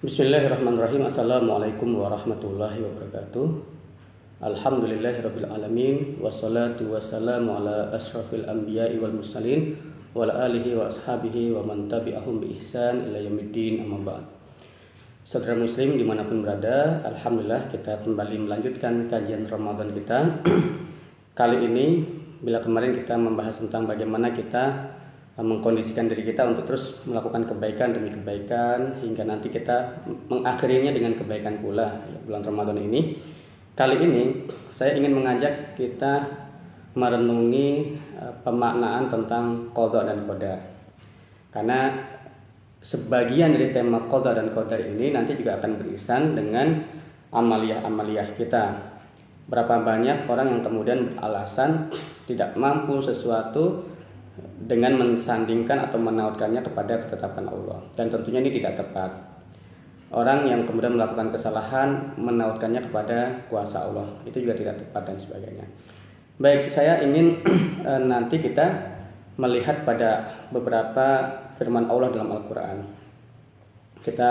Bismillahirrahmanirrahim. Assalamualaikum warahmatullahi wabarakatuh. Alhamdulillahirrabbilalamin Wassalatu wassalamu ala asrafil anbiya'i wal mursalin Wa ala alihi wa ashabihi wa man tabi'ahum bi ihsan ila yamiddin amma ba'd. Saudara muslim di mana pun berada Alhamdulillah kita kembali melanjutkan kajian Ramadan kita. Kali ini bila kemarin kita membahas tentang bagaimana kita mengkondisikan diri kita untuk terus melakukan kebaikan demi kebaikan hingga nanti kita mengakhirinya dengan kebaikan pula ya, bulan Ramadan ini. Kali ini saya ingin mengajak kita merenungi uh, pemaknaan tentang kodok dan kodar. Karena sebagian dari tema kodok dan kodar ini nanti juga akan beririsan dengan amalia-amalia kita. Berapa banyak orang yang kemudian beralasan tidak mampu sesuatu dengan mensandingkan atau menautkannya kepada ketetapan Allah. Dan tentunya ini tidak tepat. Orang yang kemudian melakukan kesalahan menautkannya kepada kuasa Allah. Itu juga tidak tepat dan sebagainya. Baik saya ingin eh, nanti kita melihat pada beberapa firman Allah dalam Al-Quran. Kita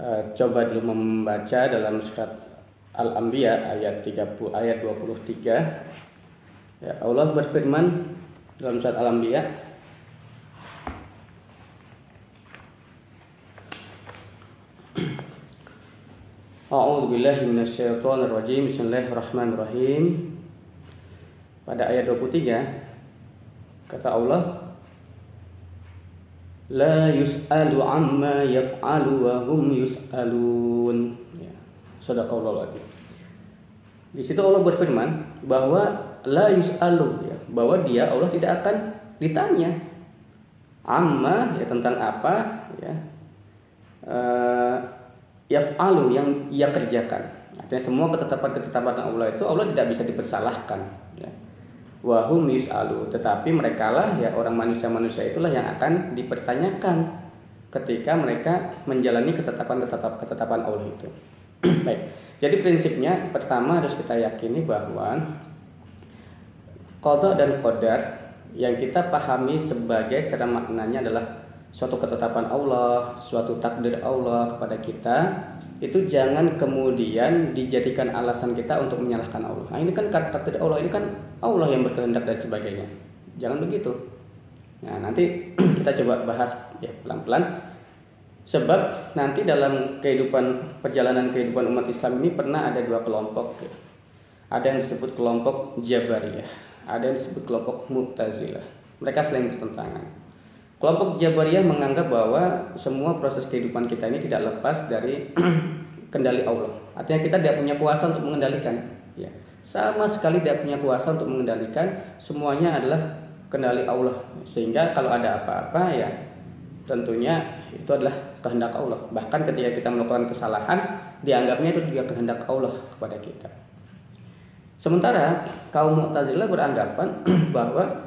eh, coba dulu membaca dalam surat Al-Anbiya ayat 30 ayat 23 ya, Allah berfirman dalam surat Al-Anbiya A'udzu billahi minasyaitonir rajim. Bismillahirrahmanirrahim. Pada ayat 23 kata Allah La yus'alu amma yaf'alu wa hum yus'alun. Ya. Sadaqallahu Di situ Allah berfirman bahwa la yus'alu ya, bahwa dia Allah tidak akan ditanya. Amma ya tentang apa ya. Uh, yaf'alu yang ia kerjakan. Artinya semua ketetapan-ketetapan Allah itu Allah tidak bisa dipersalahkan ya. Wahum yus'alu tetapi mereka lah ya orang manusia-manusia itulah yang akan dipertanyakan ketika mereka menjalani ketetapan-ketetapan Allah itu. Baik jadi prinsipnya pertama harus kita yakini bahwa Kodok dan kodar yang kita pahami sebagai secara maknanya adalah suatu ketetapan Allah, suatu takdir Allah kepada kita itu jangan kemudian dijadikan alasan kita untuk menyalahkan Allah. Nah, ini kan takdir Allah, ini kan Allah yang berkehendak dan sebagainya. Jangan begitu. Nah, nanti kita coba bahas ya pelan-pelan. Sebab nanti dalam kehidupan perjalanan kehidupan umat Islam ini pernah ada dua kelompok. Ya. Ada yang disebut kelompok Jabariyah ada yang disebut kelompok Mu'tazilah. Mereka saling bertentangan. Kelompok Jabariyah menganggap bahwa semua proses kehidupan kita ini tidak lepas dari kendali Allah. Artinya kita tidak punya kuasa untuk mengendalikan. Ya, sama sekali tidak punya kuasa untuk mengendalikan. Semuanya adalah kendali Allah. Sehingga kalau ada apa-apa ya tentunya itu adalah kehendak Allah. Bahkan ketika kita melakukan kesalahan, dianggapnya itu juga kehendak Allah kepada kita. Sementara kaum Mu'tazilah beranggapan bahwa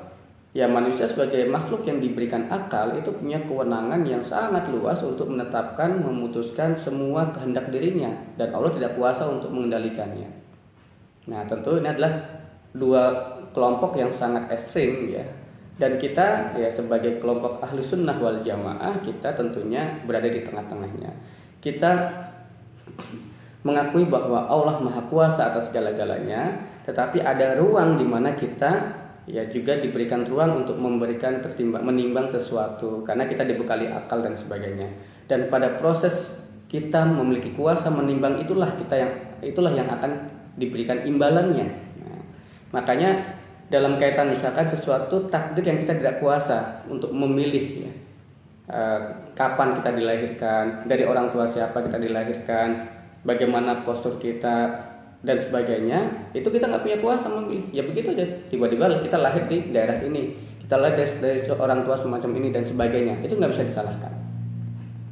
ya manusia sebagai makhluk yang diberikan akal itu punya kewenangan yang sangat luas untuk menetapkan, memutuskan semua kehendak dirinya dan Allah tidak kuasa untuk mengendalikannya. Nah, tentu ini adalah dua kelompok yang sangat ekstrim ya. Dan kita ya sebagai kelompok ahli sunnah wal jamaah kita tentunya berada di tengah-tengahnya. Kita mengakui bahwa Allah Maha Kuasa atas segala-galanya, tetapi ada ruang di mana kita ya juga diberikan ruang untuk memberikan pertimbang menimbang sesuatu karena kita dibekali akal dan sebagainya. Dan pada proses kita memiliki kuasa menimbang itulah kita yang itulah yang akan diberikan imbalannya. Nah, makanya dalam kaitan misalkan sesuatu takdir yang kita tidak kuasa untuk memilih ya, eh, kapan kita dilahirkan, dari orang tua siapa kita dilahirkan, bagaimana postur kita dan sebagainya itu kita nggak punya kuasa memilih. Ya begitu aja tiba-tiba kita lahir di daerah ini kita lahir dari, dari orang tua semacam ini dan sebagainya itu nggak bisa disalahkan.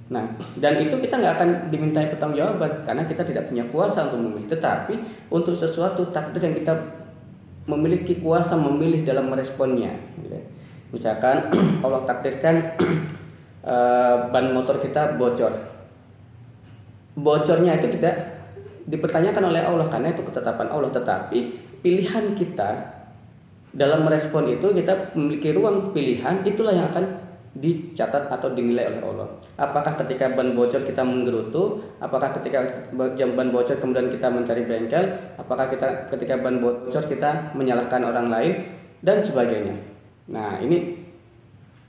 Nah dan itu kita nggak akan dimintai pertanggungjawaban karena kita tidak punya kuasa untuk memilih. Tetapi untuk sesuatu takdir yang kita memiliki kuasa memilih dalam meresponnya gitu. misalkan Allah takdirkan uh, ban motor kita bocor bocornya itu tidak dipertanyakan oleh Allah karena itu ketetapan Allah tetapi pilihan kita dalam merespon itu kita memiliki ruang pilihan itulah yang akan dicatat atau dinilai oleh Allah. Apakah ketika ban bocor kita menggerutu, apakah ketika jam ban bocor kemudian kita mencari bengkel, apakah kita ketika ban bocor kita menyalahkan orang lain dan sebagainya. Nah, ini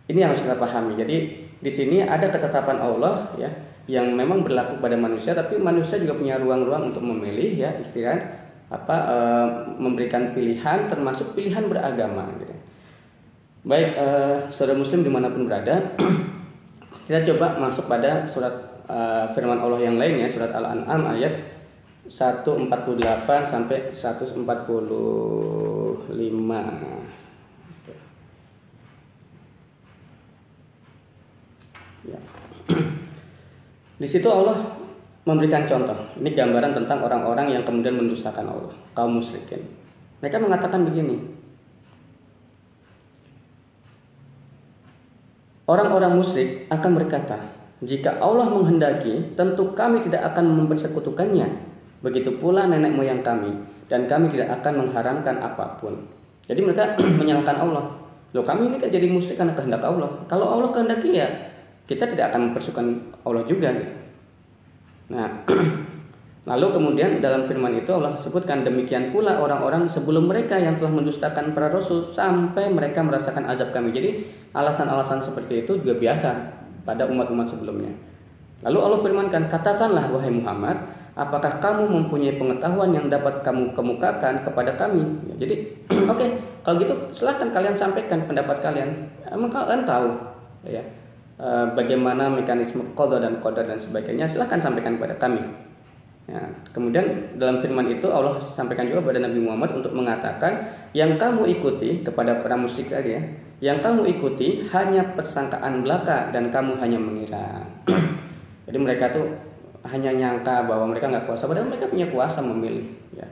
ini yang harus kita pahami. Jadi di sini ada ketetapan Allah ya yang memang berlaku pada manusia tapi manusia juga punya ruang-ruang untuk memilih ya istilah apa e, memberikan pilihan termasuk pilihan beragama gitu. Baik e, saudara muslim di mana pun berada kita coba masuk pada surat e, firman Allah yang lainnya surat Al-An'am ayat 148 sampai 145 ya. Di situ Allah memberikan contoh. Ini gambaran tentang orang-orang yang kemudian mendustakan Allah, kaum musyrikin. Mereka mengatakan begini. Orang-orang musyrik akan berkata, jika Allah menghendaki, tentu kami tidak akan mempersekutukannya. Begitu pula nenek moyang kami, dan kami tidak akan mengharamkan apa pun. Jadi mereka menyalahkan Allah. Loh kami ini kan jadi musyrik karena kehendak Allah. Kalau Allah kehendaki ya kita tidak akan mempersekutukan Allah juga. Gitu. Nah, lalu kemudian dalam firman itu Allah sebutkan demikian pula orang-orang sebelum mereka yang telah mendustakan para rasul sampai mereka merasakan azab kami. Jadi alasan-alasan seperti itu juga biasa pada umat-umat sebelumnya. Lalu Allah firmankan, katakanlah wahai Muhammad, apakah kamu mempunyai pengetahuan yang dapat kamu kemukakan kepada kami? Ya, jadi, oke, okay, kalau gitu silahkan kalian sampaikan pendapat kalian. Emang kalian tahu, ya Eh, bagaimana mekanisme kodo dan kodar dan sebagainya silahkan sampaikan kepada kami. Ya, kemudian dalam firman itu Allah sampaikan juga kepada Nabi Muhammad untuk mengatakan yang kamu ikuti kepada para musyrik tadi ya yang kamu ikuti hanya persangkaan belaka dan kamu hanya mengira. Jadi mereka tuh hanya nyangka bahwa mereka nggak kuasa padahal mereka punya kuasa memilih ya.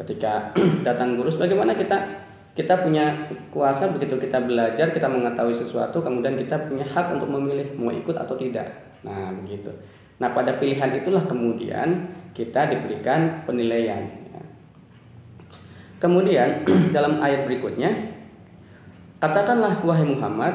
Ketika datang guru bagaimana kita kita punya kuasa begitu kita belajar, kita mengetahui sesuatu, kemudian kita punya hak untuk memilih mau ikut atau tidak. Nah, begitu. Nah, pada pilihan itulah kemudian kita diberikan penilaian. Ya. Kemudian dalam ayat berikutnya, katakanlah wahai Muhammad,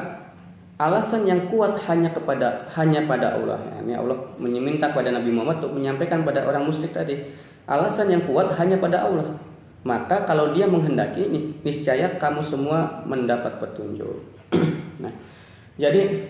alasan yang kuat hanya kepada hanya pada Allah. Ya, ini Allah meminta kepada Nabi Muhammad untuk menyampaikan pada orang musyrik tadi, alasan yang kuat hanya pada Allah maka kalau dia menghendaki niscaya kamu semua mendapat petunjuk. nah, jadi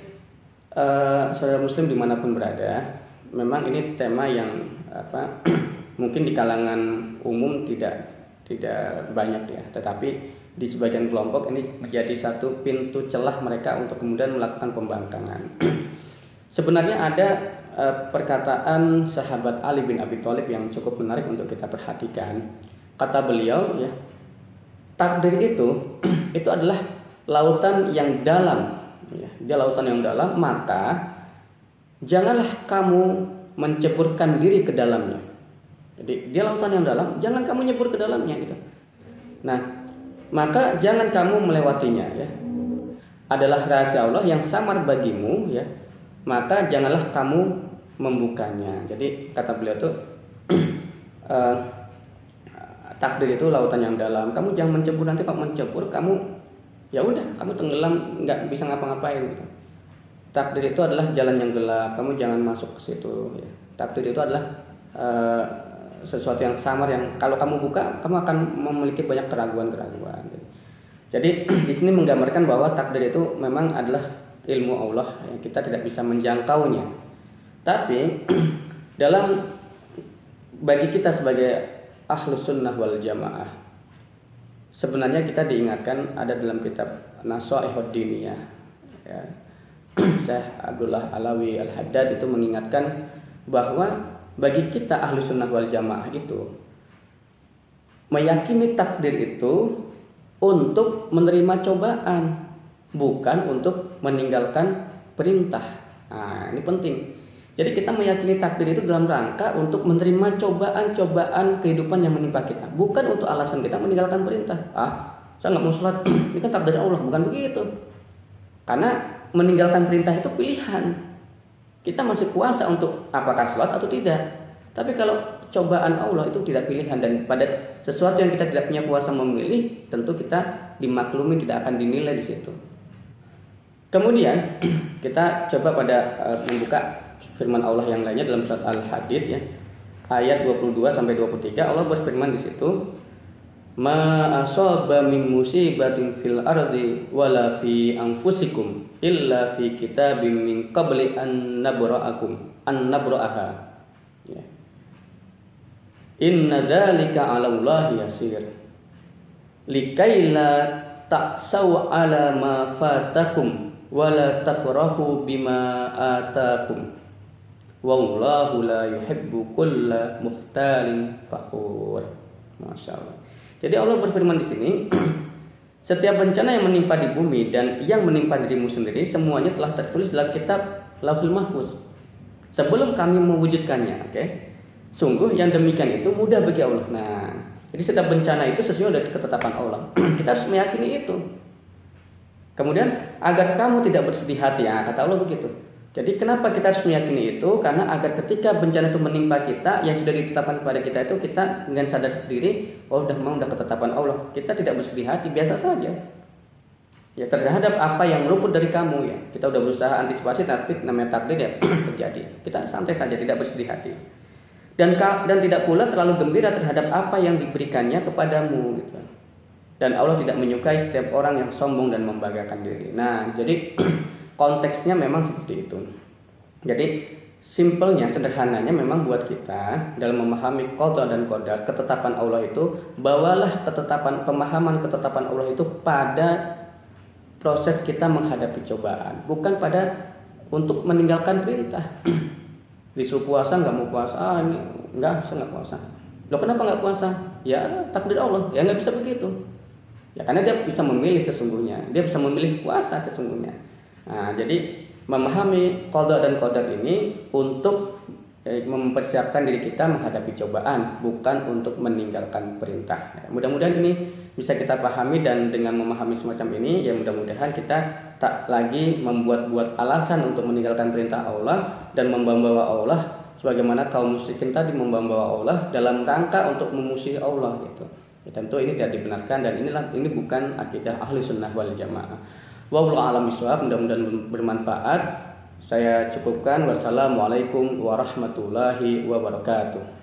uh, saudara muslim di mana pun berada, memang ini tema yang apa mungkin di kalangan umum tidak tidak banyak ya, tetapi di sebagian kelompok ini menjadi satu pintu celah mereka untuk kemudian melakukan pembangkangan. Sebenarnya ada uh, perkataan sahabat Ali bin Abi Thalib yang cukup menarik untuk kita perhatikan kata beliau ya takdir itu itu adalah lautan yang dalam ya. Dia lautan yang dalam maka janganlah kamu menceburkan diri ke dalamnya. Jadi dia lautan yang dalam jangan kamu nyebur ke dalamnya gitu. Nah maka jangan kamu melewatinya ya. Adalah rahasia Allah yang samar bagimu ya. Maka janganlah kamu membukanya. Jadi kata beliau tuh uh, takdir itu lautan yang dalam kamu jangan mencebur nanti kalau mencebur kamu ya udah kamu tenggelam nggak bisa ngapa-ngapain gitu. takdir itu adalah jalan yang gelap kamu jangan masuk ke situ ya. takdir itu adalah uh, sesuatu yang samar yang kalau kamu buka kamu akan memiliki banyak keraguan-keraguan gitu. jadi di sini menggambarkan bahwa takdir itu memang adalah ilmu Allah yang kita tidak bisa menjangkaunya tapi dalam bagi kita sebagai ahlus sunnah wal jamaah. Sebenarnya kita diingatkan ada dalam kitab Nasoihud Diniyah ya. Syekh Abdullah Alawi Al-Haddad itu mengingatkan bahwa bagi kita ahlu sunnah wal jamaah itu meyakini takdir itu untuk menerima cobaan bukan untuk meninggalkan perintah. Nah ini penting jadi kita meyakini takdir itu dalam rangka untuk menerima cobaan-cobaan kehidupan yang menimpa kita. Bukan untuk alasan kita meninggalkan perintah. Ah, saya nggak mau sholat. Ini kan takdir Allah, bukan begitu. Karena meninggalkan perintah itu pilihan. Kita masih kuasa untuk apakah sholat atau tidak. Tapi kalau cobaan Allah itu tidak pilihan dan pada sesuatu yang kita tidak punya kuasa memilih, tentu kita dimaklumi tidak akan dinilai di situ. Kemudian kita coba pada uh, membuka firman Allah yang lainnya dalam surat Al-Hadid ya. Ayat 22 sampai 23 Allah berfirman di situ ma asaba min musibatin fil ardi wala fi anfusikum illa fi kitabim min qabli an nabra'akum an nabra'aha ya. inna dzalika 'ala Allah yasir likaila ta'saw 'ala ma fatakum wala tafrahu bima atakum wallahu la yuhibbu kulla muhtalin fakhur Masya Allah jadi Allah berfirman di sini, setiap bencana yang menimpa di bumi dan yang menimpa dirimu sendiri semuanya telah tertulis dalam kitab Lauhul Mahfuz. Sebelum kami mewujudkannya, oke? Okay? Sungguh yang demikian itu mudah bagi Allah. Nah, jadi setiap bencana itu sesuai dengan ketetapan Allah. Kita harus meyakini itu. Kemudian agar kamu tidak bersedih hati, ya kata Allah begitu. Jadi kenapa kita harus meyakini itu? Karena agar ketika bencana itu menimpa kita yang sudah ditetapkan kepada kita itu kita dengan sadar diri, oh udah mau udah ketetapan Allah. Kita tidak bersedih hati, biasa saja. Ya terhadap apa yang luput dari kamu ya. Kita udah berusaha antisipasi tapi namanya takdir ya terjadi. Kita santai saja tidak bersedih hati. Dan dan tidak pula terlalu gembira terhadap apa yang diberikannya kepadamu gitu. Dan Allah tidak menyukai setiap orang yang sombong dan membanggakan diri. Nah, jadi konteksnya memang seperti itu. Jadi simpelnya, sederhananya memang buat kita dalam memahami kodar dan kodar ketetapan Allah itu bawalah ketetapan pemahaman ketetapan Allah itu pada proses kita menghadapi cobaan, bukan pada untuk meninggalkan perintah. Disuruh puasa nggak mau puasa, ah, ini nggak saya nggak puasa. Lo kenapa nggak puasa? Ya takdir Allah, ya nggak bisa begitu. Ya karena dia bisa memilih sesungguhnya, dia bisa memilih puasa sesungguhnya. Nah, jadi memahami kodok dan kodar ini untuk eh, mempersiapkan diri kita menghadapi cobaan, bukan untuk meninggalkan perintah. Ya, mudah-mudahan ini bisa kita pahami dan dengan memahami semacam ini, ya mudah-mudahan kita tak lagi membuat-buat alasan untuk meninggalkan perintah Allah dan membawa Allah sebagaimana kaum musyrikin tadi membawa Allah dalam rangka untuk memusuhi Allah gitu. Ya, tentu ini tidak dibenarkan dan inilah ini bukan akidah ahli sunnah wal jamaah. Wallahu a'lam bishawab, mudah-mudahan bermanfaat. Saya cukupkan. Wassalamualaikum warahmatullahi wabarakatuh.